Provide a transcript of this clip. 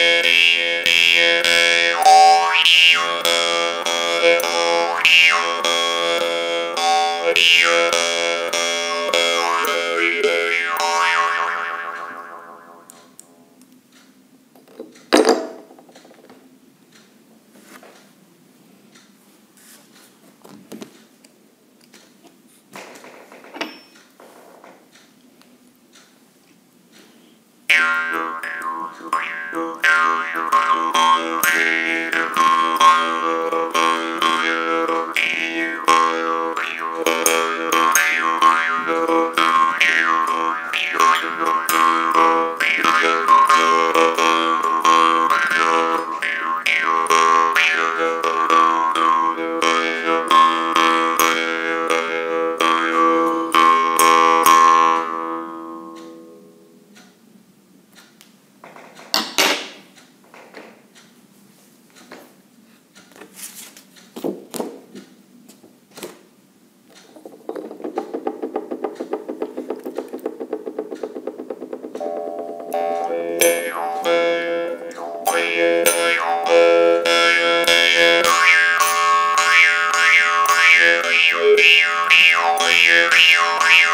Yeah.